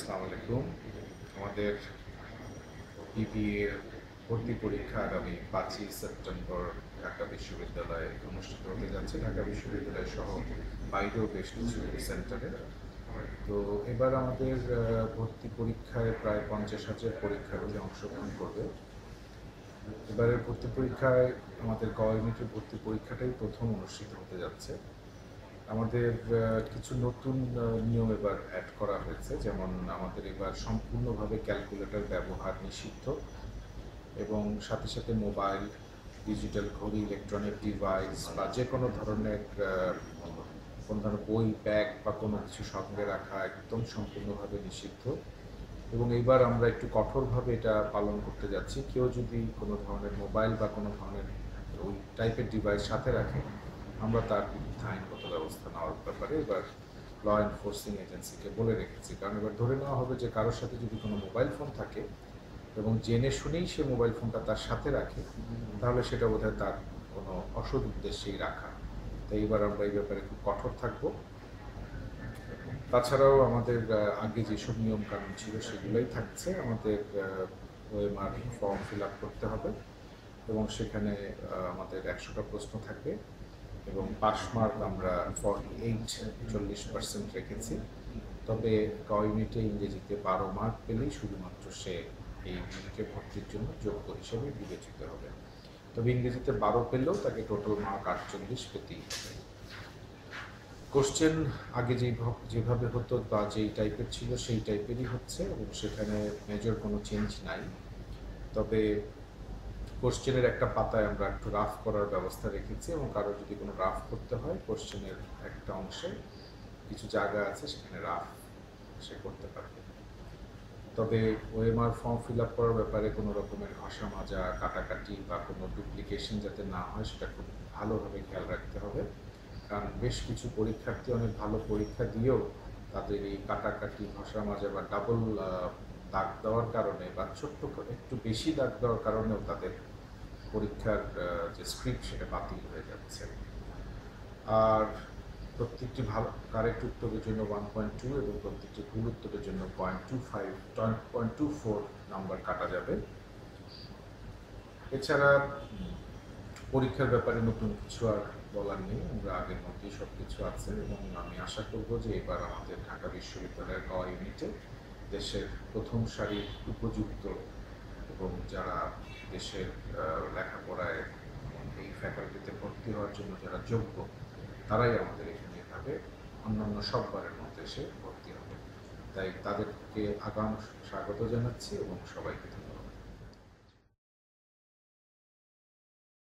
আসসালামু আলাইকুম। আমাদের বিবিএ ভর্তি পরীক্ষা আগামী পাঁচই সেপ্টেম্বর ঢাকা বিশ্ববিদ্যালয়ে অনুষ্ঠিত হতে যাচ্ছে। ঢাকা বিশ্ববিদ্যালয় সহ বাইরেও বেশ কিছু সেন্টারে। তো এবার আমাদের ভর্তি পরীক্ষায় প্রায় পঞ্চাশ হাজার পরীক্ষার্থী অংশগ্রহণ করবে। এবারের ভর্তি পরীক্ষায় আমাদের গভর্নমেন্টের ভর্তি পরীক্ষাটাই প্রথম অনুষ্ঠিত হতে যাচ্ছে। আমাদের কিছু নতুন নিয়ম এবার অ্যাড করা হয়েছে। যেমন আমাদের এবার সম্পূর্ণভাবে ক্যালকুলেটর ব্যবহার নিষিদ্ধ এবং সাথে সাথে মোবাইল ডিজিটাল ঘড়ি ইলেকট্রনিক ডিভাইস বা যে কোনো ধরনের কোনো ধরনের বই ব্যাগ বা কোনো কিছু সঙ্গে রাখা একদম সম্পূর্ণভাবে নিষিদ্ধ। এবং এইবার আমরা একটু কঠোরভাবে এটা পালন করতে যাচ্ছি। কেউ যদি কোনো ধরনের মোবাইল বা কোনো ধরনের ওই টাইপের ডিভাইস সাথে রাখে আমরা তার বিরুদ্ধে আইনগত ব্যবস্থা নেওয়ার ব্যাপারে এবার ল এনফোর্সিং এজেন্সিকে বলে রেখেছি। কারণ এবার ধরে নেওয়া হবে যে কারোর সাথে যদি কোনো মোবাইল ফোন থাকে এবং জেনে শুনেই সে মোবাইল ফোনটা তার সাথে রাখে, তাহলে সেটা বোধহয় তার কোনো অসৎ উদ্দেশ্যেই রাখা। তাই এবার আমরা এই ব্যাপারে খুব কঠোর থাকব। তাছাড়াও আমাদের আগে যেসব নিয়ম কানুন ছিল সেগুলোই থাকছে। আমাদের ওএমআর ফর্ম ফিল আপ করতে হবে এবং সেখানে আমাদের একশোটা প্রশ্ন থাকবে। এবং পাস মার্ক আমরা ফর্টি এইট চল্লিশ পার্সেন্ট রেখেছি। তবে ক ইউনিটে ইংরেজিতে বারো মার্ক পেলেই শুধুমাত্র সে এই ইউনিটে ভর্তির জন্য যোগ্য হিসেবে বিবেচিত হবে। তবে ইংরেজিতে বারো পেলেও তাকে টোটাল মার্ক আটচল্লিশ পেতেই হবে। কোশ্চেন আগে যেই যেভাবে হতো বা যেই টাইপের ছিল সেই টাইপেরই হচ্ছে এবং সেখানে মেজর কোনো চেঞ্জ নাই। তবে কোশ্চেনের একটা পাতায় আমরা একটু রাফ করার ব্যবস্থা রেখেছি এবং কারও যদি কোনো রাফ করতে হয়, কোশ্চেনের একটা অংশে কিছু জায়গা আছে সেখানে রাফ সে করতে পারবে। তবে ওএমআর ফর্ম ফিল আপ করার ব্যাপারে কোনো রকমের ঘষা মাজা কাটাকাটি বা কোনো ডুপ্লিকেশন যাতে না হয়, সেটা খুব ভালোভাবে খেয়াল রাখতে হবে। কারণ বেশ কিছু পরীক্ষার্থী অনেক ভালো পরীক্ষা দিয়েও তাদের এই কাটাকাটি ঘষা মাজা বা ডাবল দাগ দেওয়ার কারণে বা ছোট্ট একটু বেশি দাগ দেওয়ার কারণেও তাদের পরীক্ষার যে স্ক্রিপ্ট সেটা বাতিল হয়ে যাচ্ছে। আর প্রত্যেকটি ভালো কারেক্ট উত্তরের জন্য ওয়ান পয়েন্ট টু এবং প্রত্যেকটি ভুল উত্তরের জন্য point two five point two four number কাটা যাবে। এছাড়া পরীক্ষার ব্যাপারে নতুন কিছু আর বলার নেই। আমরা আগের মধ্যেই সব কিছু আছে এবং আমি আশা করব যে এবার আমাদের ঢাকা বিশ্ববিদ্যালয়ের গ ইউনিটে দেশের প্রথম সারির উপযুক্ত এবং যারা দেশের লেখাপড়ায় এই ফ্যাকাল্টিতে ভর্তি হওয়ার জন্য যারা যোগ্য, তারাই আমাদের এখানে এভাবে অন্যান্য সববারের মধ্যে এসে ভর্তি হবে। তাই তাদেরকে আগাম স্বাগত জানাচ্ছি এবং সবাইকে ধন্যবাদ।